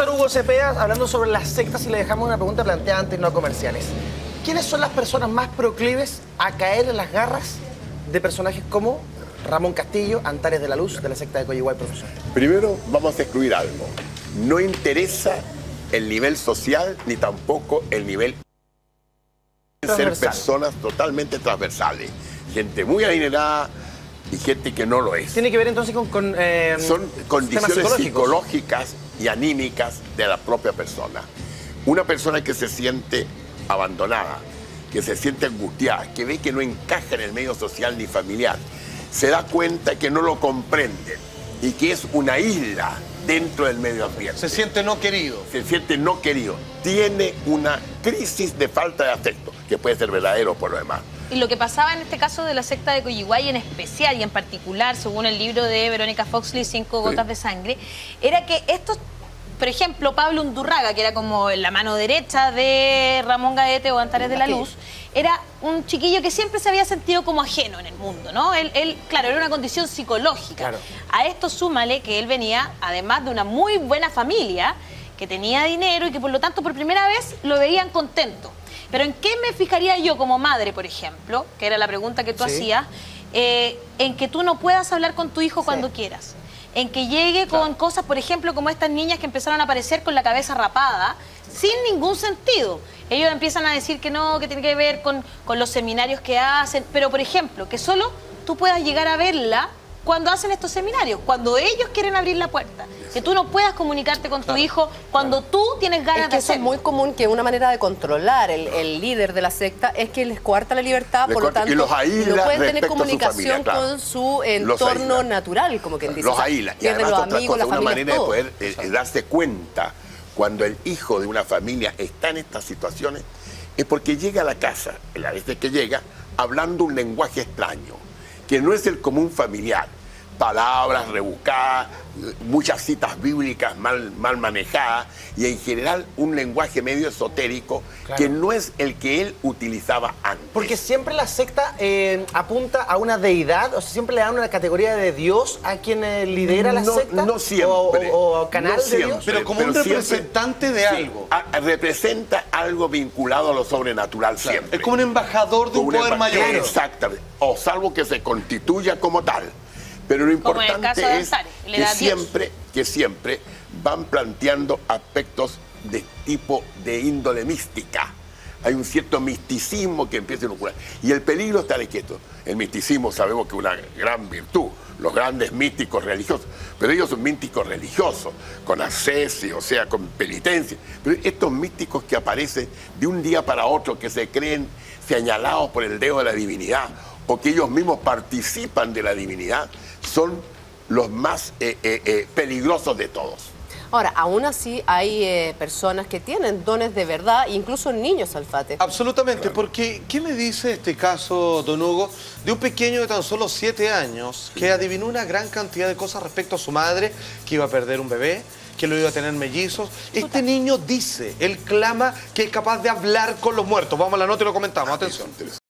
Hugo Cepeda, hablando sobre las sectas y le dejamos una pregunta planteada antes no comerciales. ¿Quiénes son las personas más proclives a caer en las garras de personajes como Ramón Castillo, Antares de la Luz, de la secta de Coyihuay, profesor? Primero vamos a excluir algo. No interesa el nivel social ni tampoco el nivel ser personas totalmente transversales. Gente muy adinerada y gente que no lo es. Tiene que ver entonces con... con, eh, Son condiciones psicológicas y anímicas de la propia persona. Una persona que se siente abandonada, que se siente angustiada, que ve que no encaja en el medio social ni familiar, se da cuenta que no lo comprenden y que es una isla dentro del medio ambiente. Se siente no querido. se siente no querido, tiene una crisis de falta de afecto, que puede ser verdadero por lo demás. Y lo que pasaba en este caso de la secta de Coyihuay en especial y en particular, según el libro de Verónica Foxley, Cinco gotas de sangre, era que estos, por ejemplo, Pablo Undurraga, que era como la mano derecha de Ramón Gaete o Antares de la Luz, era un chiquillo que siempre se había sentido como ajeno en el mundo, ¿no? Él, él, claro, era una condición psicológica. Claro. A esto súmale que él venía, además de una muy buena familia, que tenía dinero y que por lo tanto por primera vez lo veían contento. Pero ¿en qué me fijaría yo como madre, por ejemplo, que era la pregunta que tú Sí. hacías, eh, en que tú no puedas hablar con tu hijo cuando quieras? En que llegue con cosas, por ejemplo, como estas niñas que empezaron a aparecer con la cabeza rapada, sin ningún sentido. Ellos empiezan a decir que no, que tiene que ver con, con los seminarios que hacen, pero por ejemplo, que solo tú puedas llegar a verla cuando hacen estos seminarios, cuando ellos quieren abrir la puerta. Que tú no puedas comunicarte con tu hijo cuando tú tienes ganas Es que de eso es hacerlo. muy común que una manera de controlar el, el líder de la secta es que les coarta la libertad, Les por lo tanto y los no pueden tener su comunicación familia, claro. con su entorno natural, como quien dice. Los aísla. Y además los otra amigos, cosa, la una familia, manera de poder eh, eh, darse cuenta cuando el hijo de una familia está en estas situaciones es porque llega a la casa, la vez que llega, hablando un lenguaje extraño, que no es el común familiar. Palabras rebuscadas, muchas citas bíblicas mal, mal manejadas y en general un lenguaje medio esotérico que no es el que él utilizaba antes. Porque siempre la secta eh, apunta a una deidad, o sea, siempre le dan una categoría de Dios a quien eh, lidera la no, secta. No siempre. O, o- o canal no de Dios. Pero como un siempre- representante de algo. a- representa algo vinculado a lo sobrenatural siempre. Es como un embajador de un poder emba- mayor. Exactamente. O salvo que se constituya como tal. Pero lo importante es que siempre, que siempre van planteando aspectos de tipo de índole mística. Hay un cierto misticismo que empieza a inocular. Y el peligro está de quieto. El misticismo sabemos que es una gran virtud. Los grandes místicos religiosos. Pero ellos son místicos religiosos, con ascesis, o sea, con penitencia. Pero estos místicos que aparecen de un día para otro, que se creen señalados por el dedo de la divinidad, o que ellos mismos participan de la divinidad, son los más eh, eh, eh, peligrosos de todos. Ahora, aún así hay eh, personas que tienen dones de verdad, incluso niños alfate. Absolutamente, porque ¿qué me dice este caso, don Hugo, de un pequeño de tan solo siete años que adivinó una gran cantidad de cosas respecto a su madre, que iba a perder un bebé, que lo iba a tener mellizos? Este niño dice, él clama que es capaz de hablar con los muertos. Vamos a la nota y lo comentamos, atención.